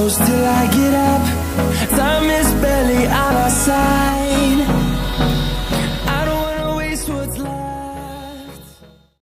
close till I get up.